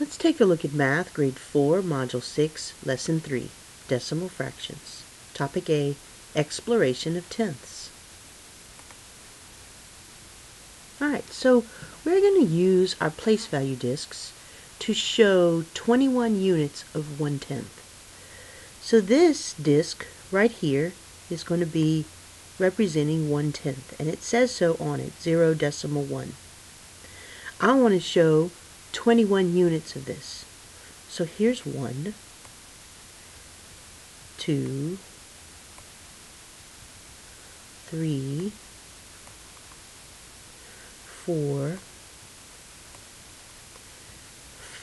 Let's take a look at Math, Grade 4, Module 6, Lesson 3, Decimal Fractions. Topic A, Exploration of Tenths. Alright, so we're going to use our place value discs to show 21 units of one tenth. So this disc right here is going to be representing one tenth, and it says so on it, 0 decimal 1. I want to show 21 units of this. So here's 1, 2, 3, 4,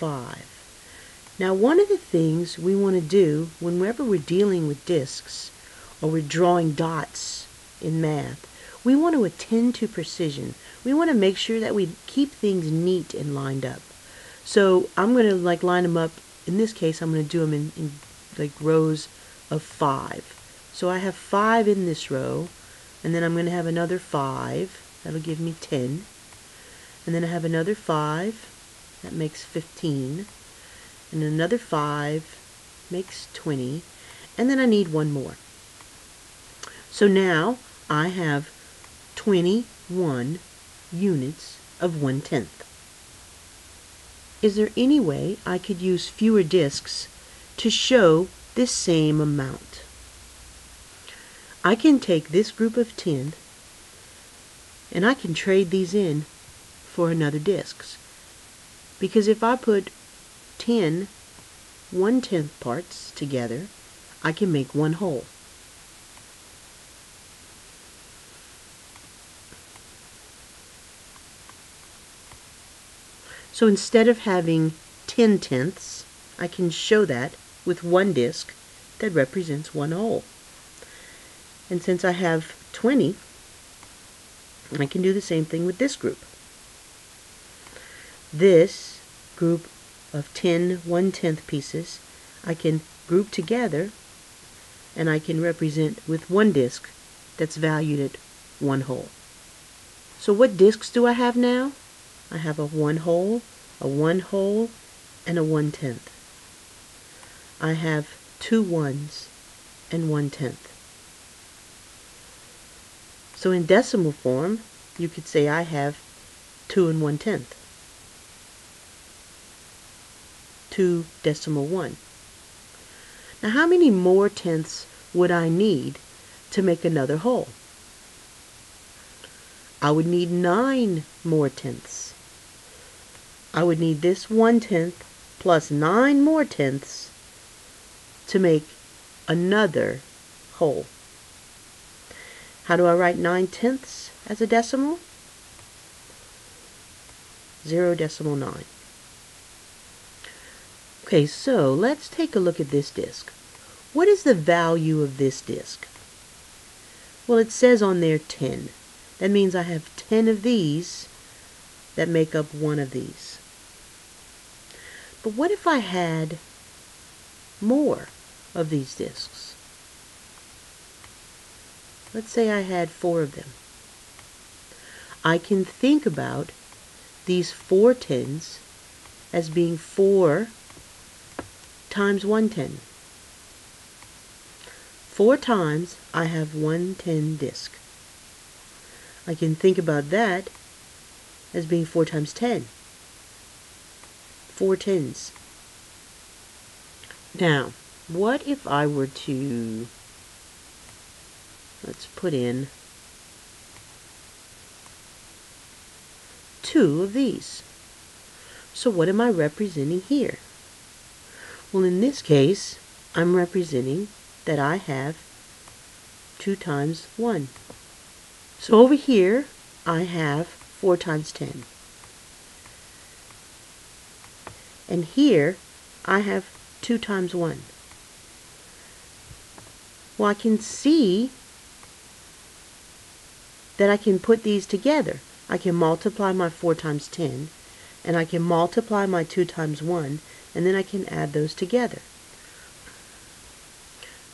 5. Now one of the things we want to do whenever we're dealing with discs or we're drawing dots in math, we want to attend to precision. We want to make sure that we keep things neat and lined up. So I'm going to like line them up. In this case, I'm going to do them in, in like rows of five. So I have five in this row, and then I'm going to have another five. That'll give me 10. And then I have another five. That makes 15. And another five makes 20. And then I need one more. So now I have 21 units of one tenth. Is there any way I could use fewer discs to show this same amount? I can take this group of 10 and I can trade these in for another discs. Because if I put 10 one-tenth parts together, I can make one whole. So instead of having 10 tenths, I can show that with one disc that represents one whole. And since I have 20, I can do the same thing with this group. This group of 10 one-tenth pieces, I can group together and I can represent with one disc that's valued at one whole. So what discs do I have now? I have a one whole, a one whole, and a one tenth. I have two ones and one tenth. So in decimal form, you could say I have two and one tenth. Two decimal one. Now how many more tenths would I need to make another whole? I would need nine more tenths. I would need this one tenth plus nine more tenths to make another whole. How do I write nine tenths as a decimal? Zero decimal nine. Okay, so let's take a look at this disk. What is the value of this disk? Well, it says on there 10. That means I have 10 of these that make up one of these. But what if I had more of these discs? Let's say I had four of them. I can think about these four tens as being four times one ten. Four times I have one ten disc. I can think about that as being 4 times 10. 4 tens. Now, what if I were to, let's put in two of these. So what am I representing here? Well, in this case, I'm representing that I have 2 times 1. So over here, I have 4 times 10. And here, I have 2 times 1. Well, I can see that I can put these together. I can multiply my 4 times 10, and I can multiply my 2 times 1, and then I can add those together.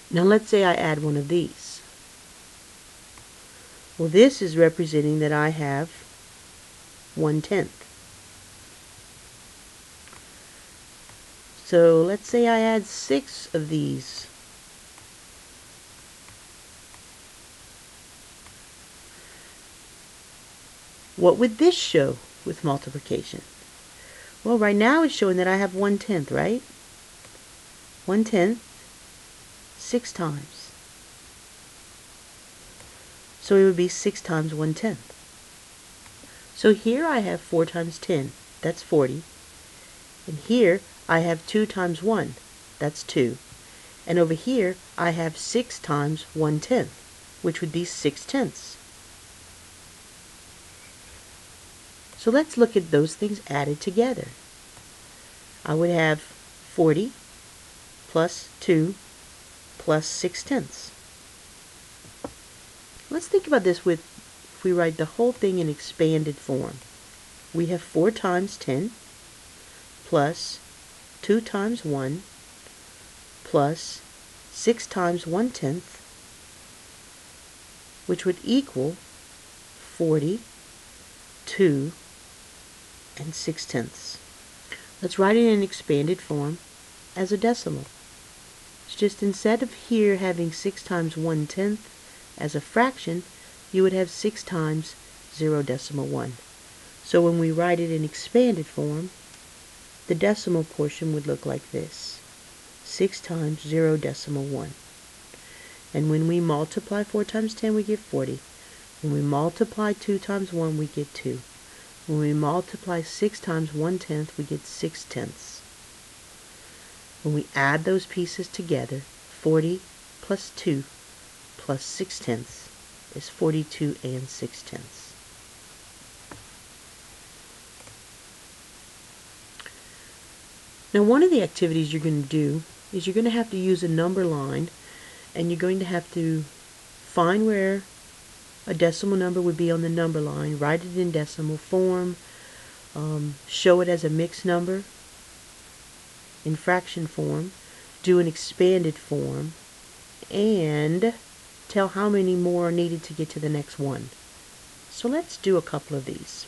Now let's say I add one of these. Well, this is representing that I have one tenth. So let's say I add six of these. What would this show with multiplication? Well, right now it's showing that I have one tenth, right? One tenth, six times. So it would be six times one tenth. So here I have four times ten, that's 40. And here I have two times one, that's two. And over here I have six times one tenth, which would be six tenths. So let's look at those things added together. I would have 40 plus 2 plus 6 tenths. Let's think about this with, if we write the whole thing in expanded form. We have 4 times 10 plus 2 times 1 plus 6 times 1 tenth, which would equal 42 and 6 tenths. Let's write it in expanded form as a decimal. It's just instead of here having 6 times 1 tenth as a fraction, you would have 6 times 0 decimal 1. So when we write it in expanded form, the decimal portion would look like this. 6 times 0 decimal 1. And when we multiply 4 times 10, we get 40. When we multiply 2 times 1, we get 2. When we multiply 6 times 1 tenth, we get 6 tenths. When we add those pieces together, 40 plus 2 plus 6 tenths is 42 and 6 tenths. Now one of the activities you're going to do is you're going to have to use a number line and you're going to have to find where a decimal number would be on the number line, write it in decimal form, um, show it as a mixed number in fraction form, do an expanded form, and tell how many more are needed to get to the next one. So let's do a couple of these.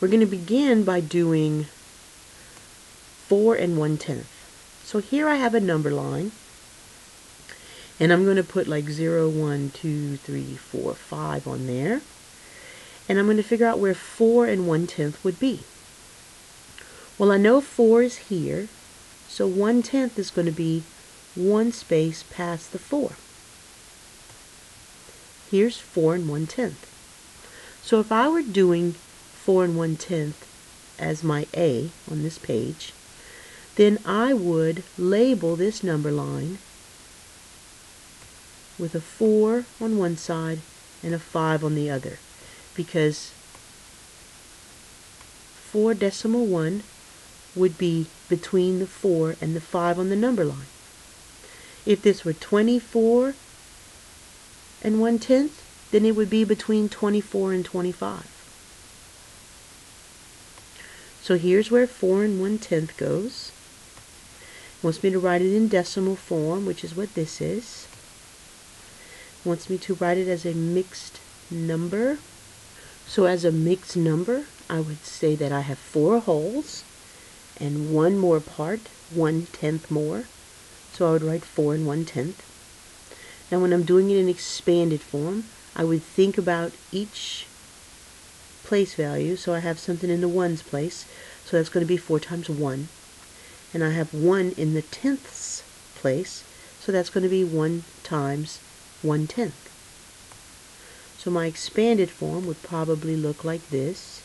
We're going to begin by doing 4 and 1 tenth. So here I have a number line. And I'm going to put like 0, 1, 2, 3, 4, 5 on there. And I'm going to figure out where 4 and 1 tenth would be. Well, I know 4 is here, so 1 tenth is going to be one space past the 4. Here's 4 and 1 tenth. So if I were doing 4 and 1 tenth as my A on this page, then I would label this number line with a 4 on one side and a 5 on the other because 4 decimal 1 would be between the 4 and the 5 on the number line. If this were 24 and 1 tenth, then it would be between 24 and 25. So here's where 4 and 1 tenth goes. Wants me to write it in decimal form, which is what this is wants me to write it as a mixed number. So as a mixed number, I would say that I have four wholes and one more part, one tenth more. So I would write four and one tenth. Now when I'm doing it in expanded form, I would think about each place value. So I have something in the ones place. So that's going to be 4 times 1. And I have 1 in the tenths place. So that's going to be 1 times one tenth. So my expanded form would probably look like this.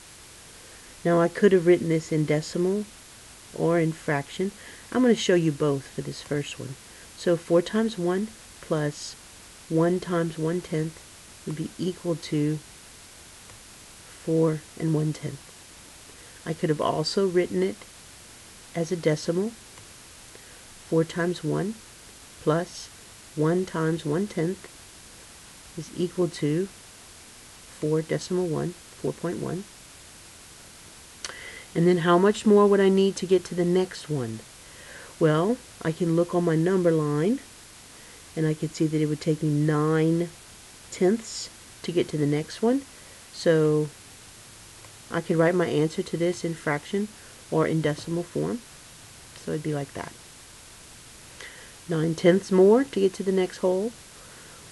Now I could have written this in decimal or in fraction. I'm going to show you both for this first one. So 4 times 1 plus 1 times 1 tenth would be equal to 4 and 1 tenth. I could have also written it as a decimal. 4 times 1 plus 1 times 1 tenth is equal to 4 decimal 1, 4.1. And then how much more would I need to get to the next one? Well, I can look on my number line and I can see that it would take me 9 tenths to get to the next one. So I can write my answer to this in fraction or in decimal form. So it'd be like that. 9 tenths more to get to the next whole,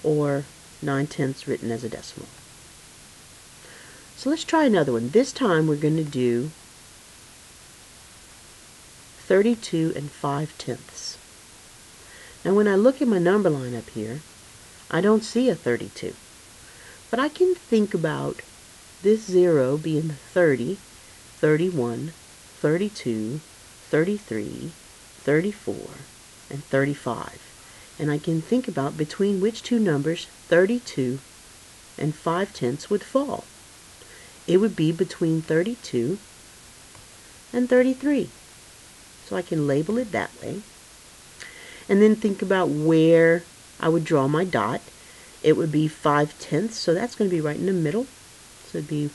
or 9 tenths written as a decimal. So let's try another one. This time we're going to do 32 and 5 tenths. Now when I look at my number line up here, I don't see a 32. But I can think about this 0 being 30, 31, 32, 33, 34, and 35. And I can think about between which two numbers 32 and 5 tenths would fall. It would be between 32 and 33. So I can label it that way. And then think about where I would draw my dot. It would be 5 tenths, so that's going to be right in the middle. So it'd be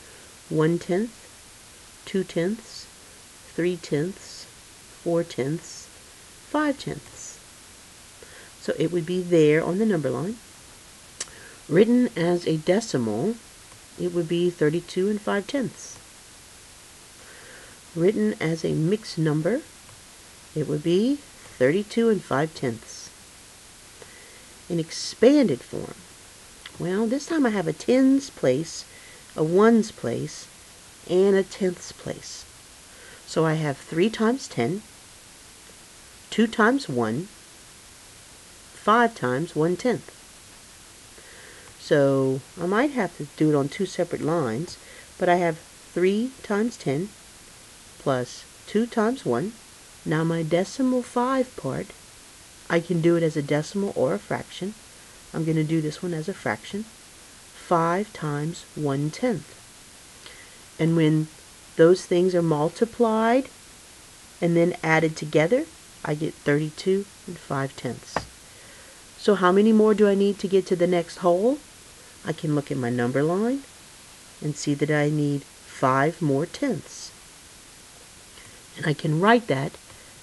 1 tenth, 2 tenths, 3 tenths, 4 tenths, 5 tenths. So it would be there on the number line. Written as a decimal, it would be 32 and 5 tenths. Written as a mixed number, it would be 32 and 5 tenths. In expanded form, well, this time I have a tens place, a ones place, and a tenths place. So I have 3 times 10, 2 times 1, 5 times 1 tenth. So I might have to do it on two separate lines, but I have 3 times 10 plus 2 times 1. Now my decimal 5 part, I can do it as a decimal or a fraction. I'm going to do this one as a fraction. 5 times 1 tenth. And when those things are multiplied and then added together, I get 32 and 5 tenths. So how many more do I need to get to the next whole? I can look at my number line and see that I need 5 more tenths. And I can write that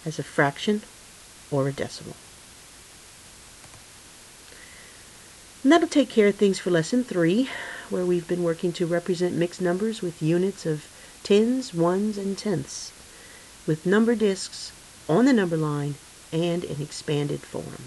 as a fraction or a decimal. And that'll take care of things for lesson 3, where we've been working to represent mixed numbers with units of tens, ones, and tenths, with number discs on the number line and in expanded form.